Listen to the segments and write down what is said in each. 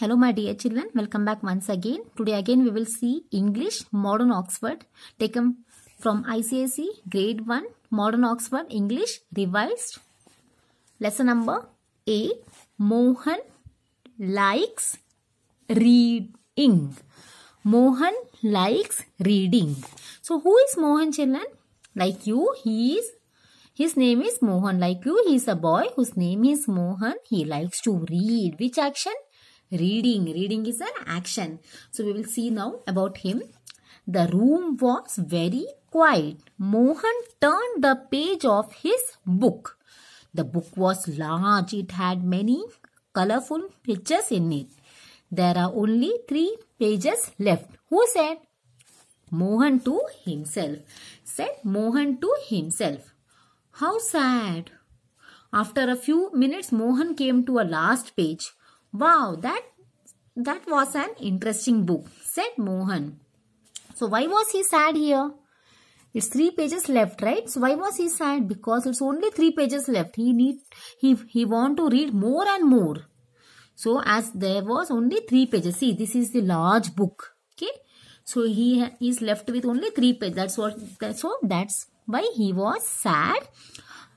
Hello my dear children, welcome back once again. Today again we will see English Modern Oxford taken from ICSE grade 1 Modern Oxford English revised. Lesson number A. Mohan likes reading. Mohan likes reading. So who is Mohan children? Like you, he is his name is Mohan. Like you, he is a boy whose name is Mohan. He likes to read. Which action? Reading. Reading is an action. So we will see now about him. The room was very quiet. Mohan turned the page of his book. The book was large. It had many colorful pictures in it. There are only three pages left. Who said? Mohan to himself. Said Mohan to himself. How sad. After a few minutes, Mohan came to a last page. Wow, that that was an interesting book, said Mohan. So why was he sad here? It's three pages left, right? So why was he sad? Because it's only three pages left. He need he he want to read more and more. So as there was only three pages. See, this is the large book. Okay. So he is left with only three pages. That's what. that's So that's why he was sad.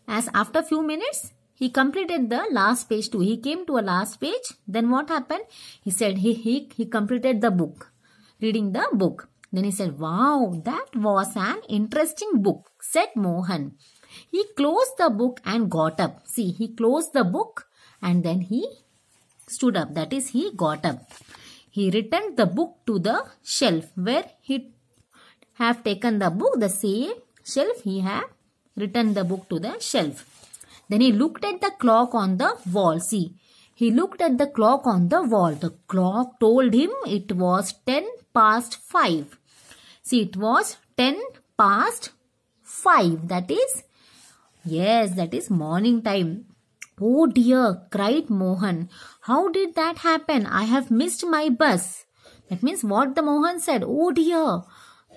As after few minutes, he completed the last page too. He came to a last page. Then what happened? He said he, he, he completed the book. Reading the book. Then he said, wow, that was an interesting book, said Mohan. He closed the book and got up. See, he closed the book and then he stood up. That is, he got up. He returned the book to the shelf where he have taken the book. The same shelf he have returned the book to the shelf. Then he looked at the clock on the wall. See, he looked at the clock on the wall. The clock told him it was 10 past 5. See, it was 10 past 5. That is, yes, that is morning time. Oh dear, cried Mohan. How did that happen? I have missed my bus. That means what the Mohan said. Oh dear,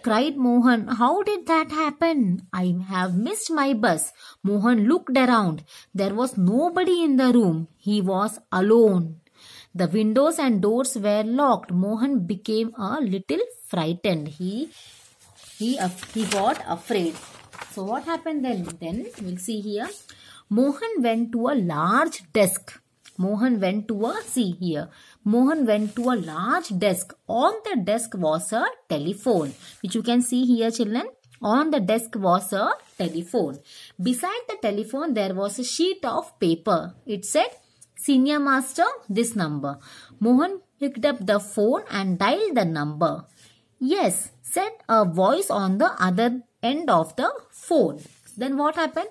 cried Mohan. How did that happen? I have missed my bus. Mohan looked around. There was nobody in the room. He was alone. The windows and doors were locked. Mohan became a little frightened. He he he got afraid. So what happened then? Then we'll see here. Mohan went to a large desk. Mohan went to a, see here, Mohan went to a large desk. On the desk was a telephone, which you can see here children. On the desk was a telephone. Beside the telephone, there was a sheet of paper. It said, Senior Master, this number. Mohan picked up the phone and dialed the number. Yes, said a voice on the other end of the phone. Then what happened?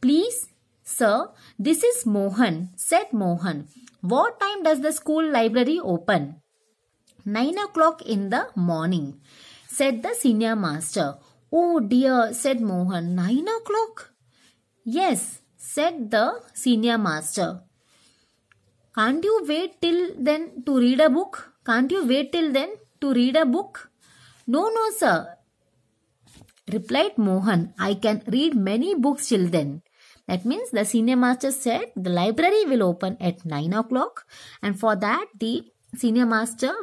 Please Sir, this is Mohan, said Mohan. What time does the school library open? Nine o'clock in the morning, said the senior master. Oh dear, said Mohan. Nine o'clock? Yes, said the senior master. Can't you wait till then to read a book? Can't you wait till then to read a book? No, no, sir, replied Mohan. I can read many books till then. That means the senior master said the library will open at 9 o'clock. And for that the senior master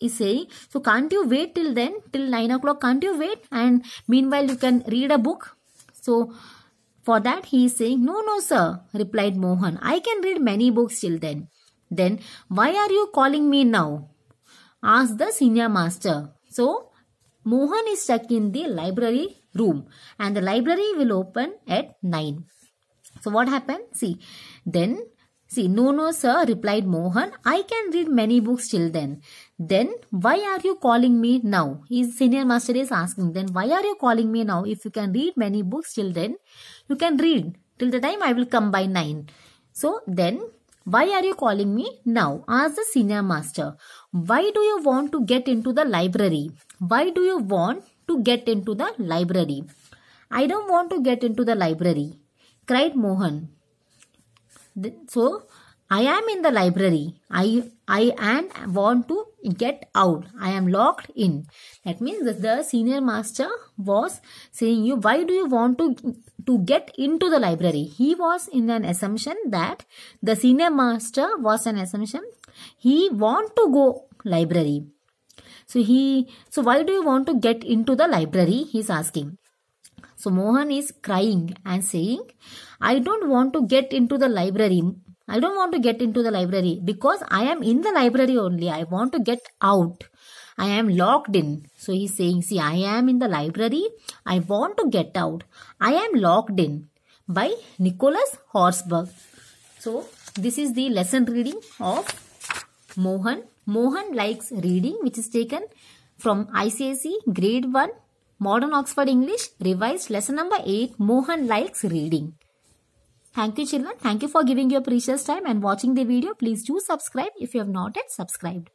is saying so can't you wait till then till 9 o'clock can't you wait? And meanwhile you can read a book. So for that he is saying no no sir replied Mohan. I can read many books till then. Then why are you calling me now? asked the senior master. So Mohan is stuck in the library room and the library will open at 9 so what happened? See, then, see, no, no, sir, replied Mohan. I can read many books till then. Then, why are you calling me now? His senior master is asking, then why are you calling me now? If you can read many books till then, you can read till the time I will come by 9. So, then, why are you calling me now? Asked the senior master. Why do you want to get into the library? Why do you want to get into the library? I don't want to get into the library cried Mohan. So, I am in the library. I I and want to get out. I am locked in. That means that the senior master was saying you why do you want to to get into the library? He was in an assumption that the senior master was an assumption He want to go library. So he, so why do you want to get into the library? He's asking. So Mohan is crying and saying, I don't want to get into the library. I don't want to get into the library because I am in the library only. I want to get out. I am locked in. So he's saying, see, I am in the library. I want to get out. I am locked in by Nicholas Horsburgh. So this is the lesson reading of Mohan. Mohan likes reading which is taken from ICSE grade 1 Modern Oxford English revised lesson number 8 Mohan likes reading. Thank you children. Thank you for giving your precious time and watching the video. Please do subscribe if you have not yet subscribed.